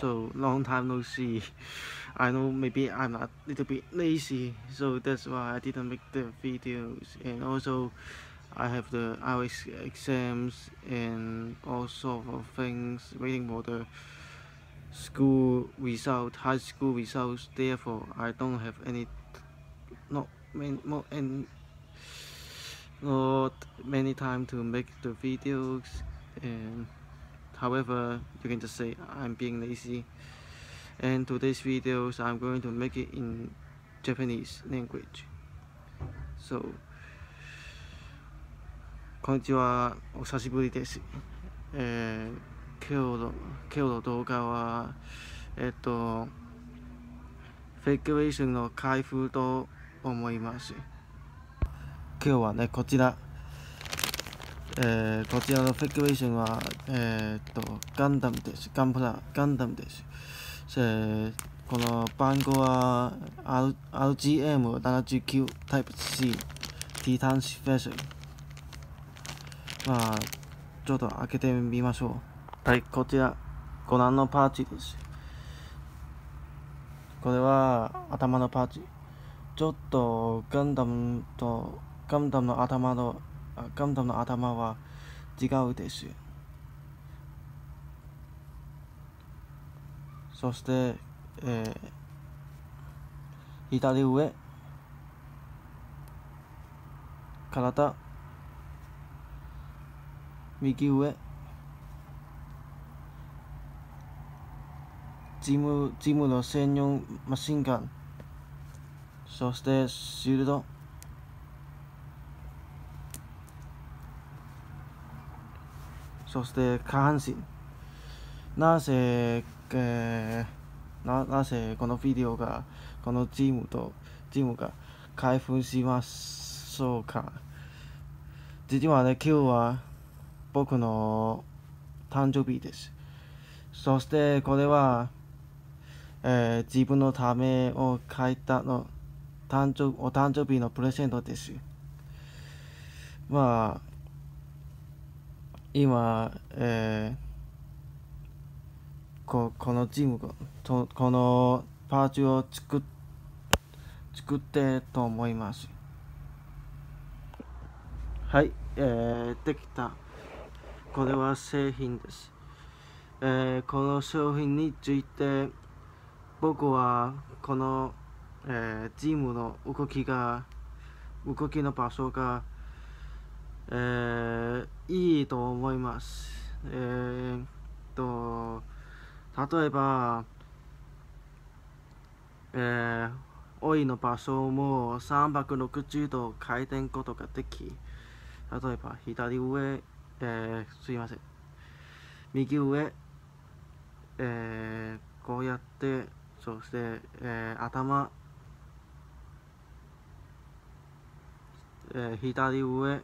so long time no see. I know maybe I'm a little bit lazy, so that's why I didn't make the videos. And also, I have the IELTS exams and all sort of things waiting for the school result, high school results. Therefore, I don't have any, not many, more any, not many time to make the videos. And however, you can just say I'm being lazy. And today's videos, I'm going to make it in Japanese language. So. こんにちは、お久しぶりです。えー、今日の今日の動画は、えっと、フェイクウェイションの開封と思います。今日はね、こちら、えー、こちらのフェイクウェイションは、えー、っと、ガンダムです。ガンプラ、ガンダムです。えー、この番号は RGM79 タイプ C ティタンスペシャル。まあ、ちょっと開けてみましょう。はい、こちら、ご覧のパーチです。これは頭のパーチ。ちょっとガンダムと、ガンダムの頭の、ガンダムの頭は違うです。そして、えー、左上、体、右上。ジムジムの専用マシンガン。そしてシールド。そして下半身なぜ、えー、ななぜこのビデオがこのチームとチームが開封しましょうか実はね今日は僕の誕生日です。そしてこれは、えー、自分のためを書いたの誕生お誕生日のプレゼントです。まあ、今、えー、ここのチームとこのパーツを作作ってと思います。はい、えー、できた。これは製品です、えー、この商品について僕はこの、えー、ジムの動きが動きの場所が、えー、いいと思います、えー、と例えば、えー、おいの場所も360度回転ことができ例えば左上えー、すいません。右上、えー、こうやってそして、えー、頭、えー、左上、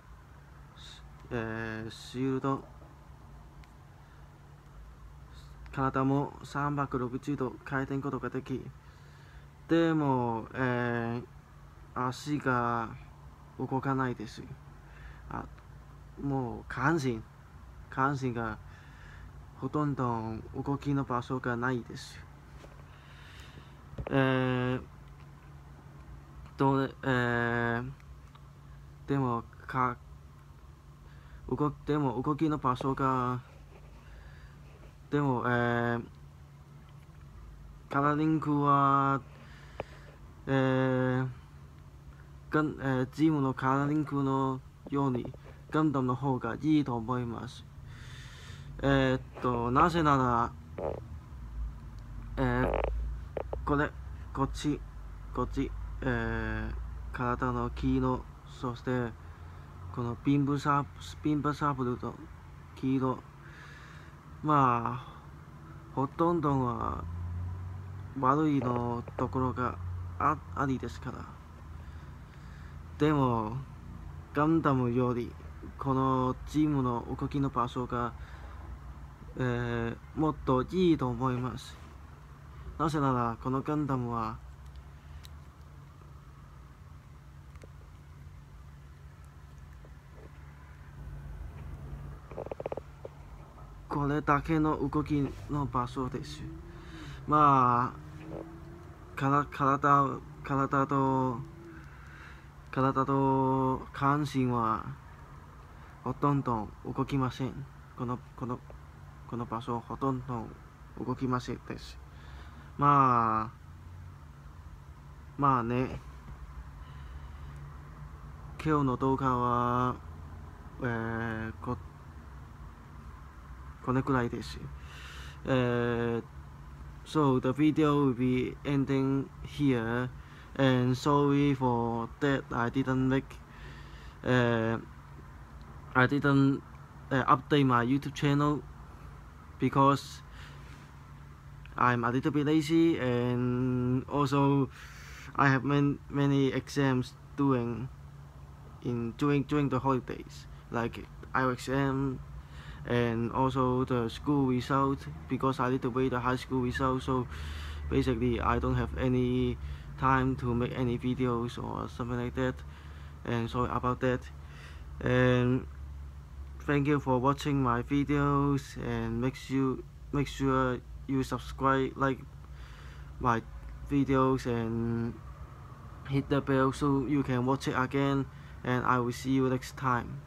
えー、シールド。体も360度回転ことができでも、えー、足が動かないです。あもう下半身下半身がほとんど動きの場所がないです。えー、とえー、でもか動でも動きの場所がでもえー、カラリンクはえー、がえー、ジムのカラリンクのようにガンダムの方がいいと思います。えー、っと、なぜなら、えー、これ、こっち、こっち、えー、体の黄色、そして、このピンブサーピンブサーブルと黄色、まあ、ほとんどは悪いのところがあありですから。でも、ガンダムよりこのチームの動きの場所が、えー、もっといいと思いますなぜならこのガンダムはこれだけの動きの場所です。まあ体体と体と下半身はほとんど動きません。このこのこの場所ほとんど動きませんです。まあまあね。今日の動画は、えー、ここれくらいです。えー so the video will be ending here and sorry for that I didn't make uh, I didn't uh, update my YouTube channel because I'm a little bit lazy and also I have man, many exams doing in during during the holidays like IOXM and also the school result because I need to wait the high school result so basically I don't have any time to make any videos or something like that. And sorry about that. And thank you for watching my videos and make sure make sure you subscribe like my videos and hit the bell so you can watch it again and I will see you next time